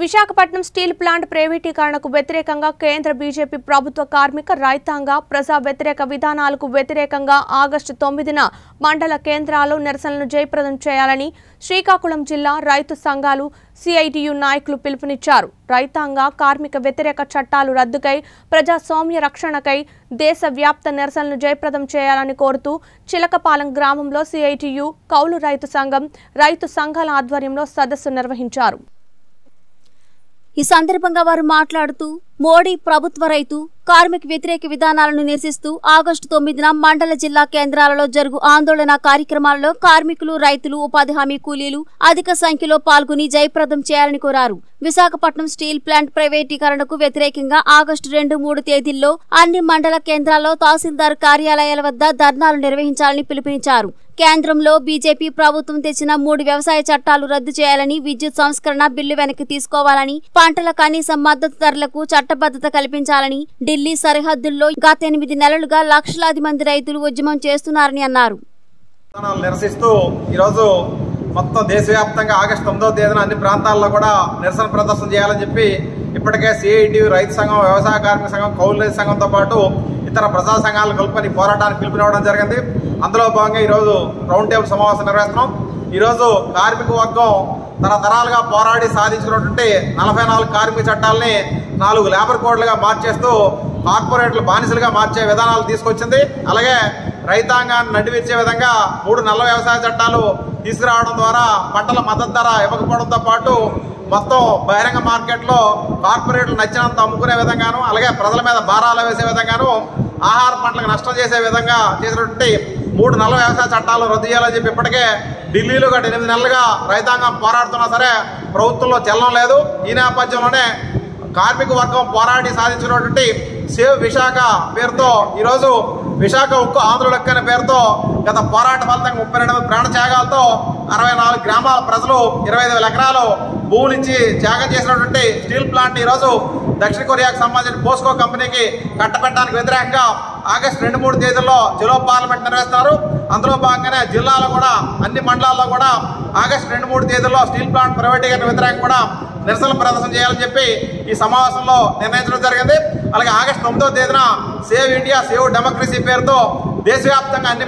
Visakhapatnam steel plant ప్రైవేటీకరణకు వ్యతిరేకంగా కేంద్ర బీజేపీ ప్రభుత్వ కార్మిక రైతాంగ ప్రజా వ్యతిరేక విధానాలకు వ్యతిరేకంగా ఆగస్టు తొమ్మిదిన మండల కేంద్రాల్లో నిరసనలు జయప్రదం చేయాలని శ్రీకాకుళం జిల్లా రైతు సంఘాలు సిఐటియు నాయకులు పిలుపునిచ్చారు. రైతాంగ కార్మిక వ్యతిరేక చట్టాలు రద్దుకై ప్రజాస్వామ్య రక్షణకై దేశవ్యాప్త నిరసనలు జయప్రదం చేయాలని కోరుతూ చిలకపాలెం గ్రామంలో సిఐటియు కౌలు రైతు సంఘం రైతు సంఘాల ఆధ్వర్యంలో సదస్సు నిర్వహించారు. ఈ సందర్భంగా వారు మాట్లాడుతూ మోడీ ప్రభుత్వ రైతు కార్మిక వ్యతిరేక విధానాలను నిరసిస్తూ ఆగస్టు తొమ్మిదిన మండల జిల్లా కేంద్రాలలో జరుగు ఆందోళన కార్యక్రమాలలో కార్మికులు రైతులు ఉపాధి హామీ కూలీలు అధిక సంఖ్యలో పాల్గొని జయప్రదం చేయాలని కోరారు. విశాఖపట్నం స్టీల్ ప్లాంట్ ప్రైవేటీకరణకు వ్యతిరేకంగా ఆగస్టు రెండు మూడు తేదీల్లో అన్ని మండల కేంద్రాల్లో తహసీల్దార్ కార్యాలయాల వద్ద ధర్నాలు నిర్వహించాలని పిలుపునిచ్చారు. కేంద్రంలో బీజేపీ ప్రభుత్వం తెచ్చిన మూడు వ్యవసాయ చట్టాలు రద్దు చేయాలని విద్యుత్ సంస్కరణ బిల్లు వెనక్కి తీసుకోవాలని పంటల కనీస మద్దతు ధరలకు చట్టబద్ధత కల్పించాలని ఢిల్లీ ఢిల్లీ సరిహద్దుల్లో గత ఎనిమిది నెలలుగా లక్షలాది మంది రైతులు ఉద్యమం చేస్తున్నారని అన్నారు. నిరసిస్తూ ఈరోజు మొత్తం దేశవ్యాప్తంగా ఆగస్టు తొమ్మిదవ తేదీన అన్ని ప్రాంతాల్లో కూడా నిరసన ప్రదర్శన చేయాలని చెప్పి ఇప్పటికే సిఐటి రైతు సంఘం వ్యవసాయ కార్మిక సంఘం కౌలు రైతు సంఘంతో పాటు ఇతర ప్రజా సంఘాలు కలుపుకొని పోరాటానికి పిలుపునివ్వడం జరిగింది. అందులో భాగంగా ఈరోజు రౌండ్ టేబుల్ సమావేశం నిర్వహిస్తున్నాం. ఈరోజు కార్మిక వర్గం తరతరాలుగా పోరాడి సాధించినటువంటి నలభై నాలుగు కార్మిక చట్టాలని నాలుగు లేబర్ కోడ్లుగా మార్చేస్తూ కార్పొరేట్లు బానిసలుగా మార్చే విధానాలు తీసుకొచ్చింది. అలాగే రైతాంగాన్ని నడిపించే విధంగా మూడు నల్ల వ్యవసాయ చట్టాలు తీసుకురావడం ద్వారా పంటల మద్దతు ధర ఇవ్వకపోవడంతో పాటు మొత్తం బహిరంగ మార్కెట్లో కార్పొరేట్లు నచ్చినంత అమ్ముకునే విధంగాను అలాగే ప్రజల మీద భారాలు వేసే విధంగాను ఆహార పంటలకు నష్టం చేసే విధంగా చేసినటువంటి మూడు నల్ల వ్యవసాయ చట్టాలు రద్దు చేయాలని చెప్పి ఇప్పటికే ఢిల్లీలో గట ఎనిమిది నెలలుగా రైతాంగం పోరాడుతున్నా సరే ప్రభుత్వంలో చెల్లం లేదు. ఈ నేపథ్యంలోనే కార్మిక వర్గం పోరాడి సాధించినటువంటి సేవ్ విశాఖ పేరుతో ఈరోజు విశాఖ ఉక్కు ఆంధ్రులక్క అనే పేరుతో గత పోరాట ఫలితంగా ముప్పై రెండు ప్రాణ త్యాగాలతో అరవై నాలుగు గ్రామాల ప్రజలు ఇరవై ఐదు వేల ఎకరాలు భూమినిచ్చి త్యాగం చేసినటువంటి స్టీల్ ప్లాంట్ ఈరోజు దక్షిణ కొరియాకు సంబంధించిన పోస్కో కంపెనీకి కట్టబెట్టడానికి వ్యతిరేకంగా ఆగస్టు రెండు మూడు తేదీల్లో జిల్లా పార్లమెంట్ నిర్వహిస్తారు. అందులో భాగంగానే జిల్లాలో కూడా అన్ని మండలాల్లో కూడా ఆగస్టు రెండు మూడు తేదీల్లో స్టీల్ ప్లాంట్ ప్రైవేటీకరణ వ్యతిరేకంగా కూడా నిరసన ప్రదర్శన చేయాలని చెప్పి ఈ సమావేశంలో నిర్ణయించడం జరిగింది. అలాగే ఆగస్టు తొమ్మిదో తేదీన సేవ్ ఇండియా సేవ్ డెమోక్రసీ పేరుతో దేశవ్యాప్తంగా అన్ని